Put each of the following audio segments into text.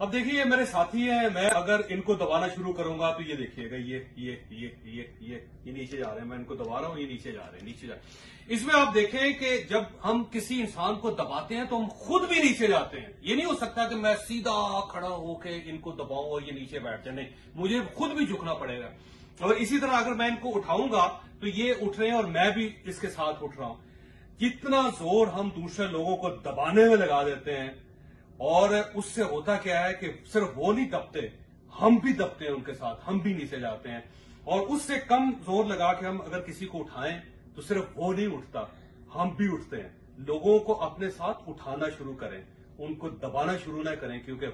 अब देखिए, ये मेरे साथी हैं, मैं अगर इनको दबाना शुरू करूँगा तो ये देखिएगा ये ये ये ये ये ये नीचे जा रहे हैं। मैं इनको दबा रहा हूँ, ये नीचे जा रहे हैं, नीचे जा रहे इसमें आप देखें कि जब हम किसी इंसान को दबाते हैं तो हम खुद भी नीचे जाते हैं। ये नहीं हो सकता कि मैं सीधा खड़ा होके इनको दबाऊं और ये नीचे बैठ जाए। नहीं, मुझे खुद भी झुकना पड़ेगा। और इसी तरह अगर मैं इनको उठाऊँगा तो ये उठ रहे हैं और मैं भी इसके साथ उठ रहा हूँ। जितना ज़ोर हम दूसरे लोगों को दबाने में लगा देते हैं और उससे होता क्या है कि सिर्फ़ वो नहीं दबते, हम भी दबते हैं उनके साथ, हम भी नीचे जाते हैं। और उससे कम ज़ोर लगा के हम अगर किसी को उठाएँ तो सिर्फ़ वो नहीं उठता, हम भी उठते हैं। लोगों को अपने साथ उठाना शुरू करें, उनको दबाना शुरू ना करें, क्योंकि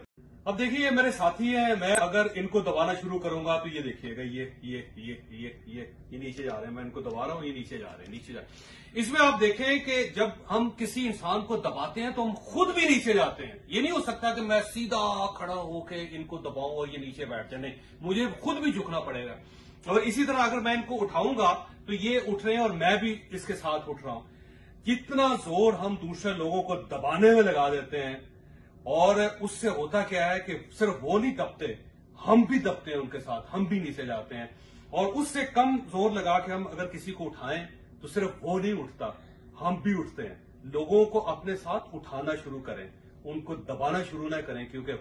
अब देखिए, ये मेरे साथी हैं, मैं अगर इनको दबाना शुरू करूँगा तो ये देखिएगा, ये ये ये ये ये ये नीचे जा रहे हैं, मैं इनको दबा रहा हूँ, ये नीचे जा रहे हैं, नीचे जा रहे इसमें आप देखें कि जब हम किसी इंसान को दबाते हैं तो हम खुद भी नीचे जाते हैं। ये नहीं हो सकता कि मैं सीधा खड़ा होके इनको दबाऊं और ये नीचे बैठ जाए। नहीं, मुझे खुद भी झुकना पड़ेगा। और इसी तरह अगर मैं इनको उठाऊँगा तो ये उठ रहे हैं और मैं भी इसके साथ उठ रहा हूँ। जितना ज़ोर हम दूसरे लोगों को दबाने में लगा देते हैं। और उससे होता क्या है कि सिर्फ़ वो नहीं दबते, हम भी दबते हैं उनके साथ, हम भी नीचे जाते हैं। और उससे कम ज़ोर लगा के हम अगर किसी को उठाएँ तो सिर्फ़ वो नहीं उठता, हम भी उठते हैं। लोगों को अपने साथ उठाना शुरू करें, उनको दबाना शुरू ना करें, क्योंकि